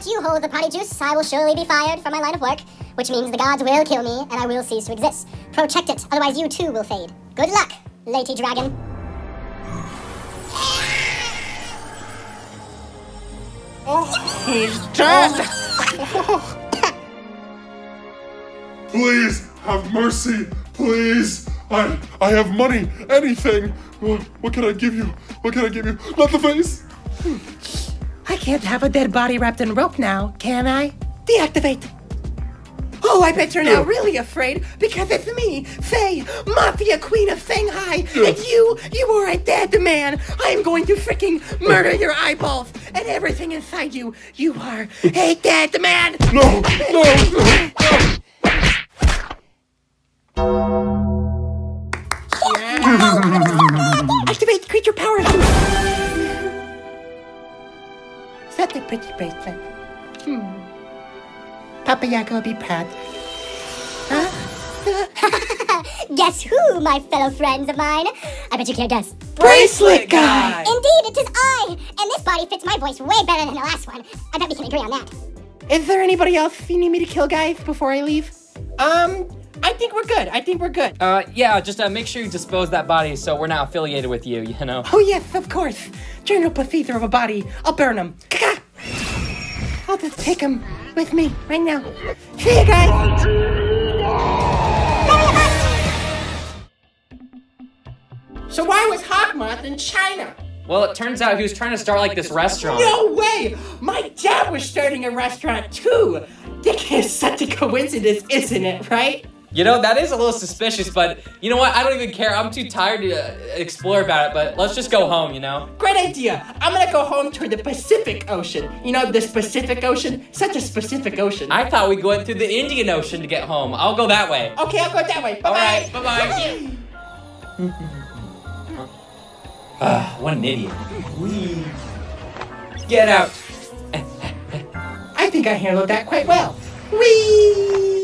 let you hold the potty juice, I will surely be fired from my line of work, which means the gods will kill me and I will cease to exist. Protect it, otherwise you too will fade. Good luck, Lady Dragon. Oh, He's dead! Please have mercy, please. I I have money, anything. What, what can I give you? What can I give you? Not the face. I can't have a dead body wrapped in rope now, can I? Deactivate! Oh, I bet you're now really afraid because it's me, Fei, Mafia Queen of Shanghai, and you, you are a dead man. I am going to freaking murder your eyeballs and everything inside you. You are a dead man. No, no, no. Activate creature power. Set the pretty bracelet. Hmm. Papa Yaga will be proud. Huh? Guess who, my fellow friends of mine? I bet you can't guess. Bracelet guy! Indeed, it is I! And this body fits my voice way better than the last one. I bet we can agree on that. Is there anybody else you need me to kill, guys, before I leave? Um, I think we're good. I think we're good. Uh, yeah, just uh, make sure you dispose that body so we're not affiliated with you, you know? Oh, yes, of course. General Professor of a body. I'll burn him. Kaka! I'll take him with me right now. See you guys! So why was Hawkmoth in China? Well, it turns out he was trying to start like this restaurant. No way! My dad was starting a restaurant too! Dick is such a coincidence, isn't it, right? You know, that is a little suspicious, but you know what? I don't even care. I'm too tired to uh, explore about it, but let's just go home, you know? Great idea! I'm gonna go home to the Pacific Ocean. You know, the Pacific Ocean? Such a specific ocean. I thought we went through the Indian Ocean to get home. I'll go that way. Okay, I'll go that way. Bye bye. Alright, bye-bye. Ah, what an idiot. Whee. Get out. I think I handled that quite well. Whee!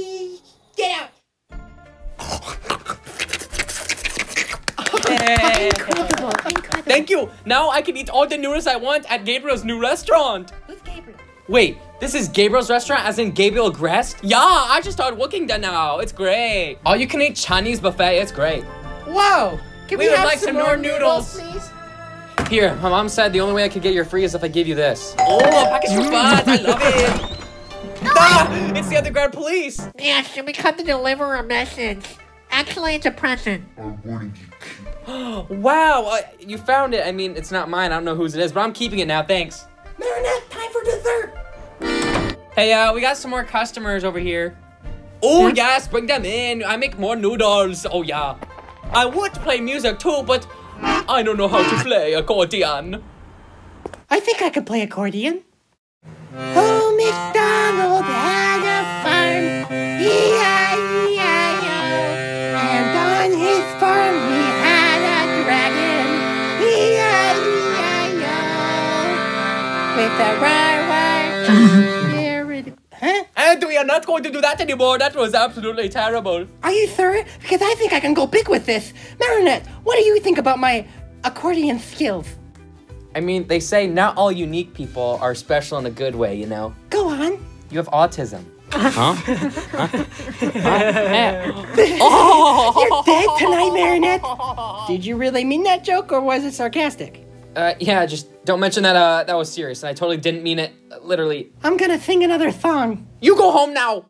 Hey. Incredible, incredible. Thank you. Now I can eat all the noodles I want at Gabriel's new restaurant. Who's Gabriel? Wait, this is Gabriel's restaurant as in Gabriel Agreste? Yeah, I just started working there now. It's great. All you can eat Chinese buffet. It's great. Whoa! Can We would like some more noodles. please? Here, my mom said the only way I could get your free is if I give you this. Oh, a package for fun. I love it. Ah, it's the underground police. Yes, we come to deliver a message. Actually, it's a present. I wanted you keep. Wow, uh, you found it. I mean, it's not mine. I don't know whose it is, but I'm keeping it now. Thanks. Marinette, time for dessert. Hey, uh, we got some more customers over here. Oh, yes, bring them in. I make more noodles. Oh, yeah. I would play music too, but I don't know how to play accordion. I think I could play accordion. Oh, McDonald With a rah-rah. Huh? And we are not going to do that anymore. That was absolutely terrible. Are you sure? Because I think I can go big with this. Marinette, what do you think about my accordion skills? I mean, they say not all unique people are special in a good way, you know? Go on. You have autism. Huh? Oh, You're dead tonight, Marinette. Did you really mean that joke or was it sarcastic? Uh, yeah, just don't mention that, uh, that was serious. And I totally didn't mean it, literally. I'm gonna sing another song. You go home now.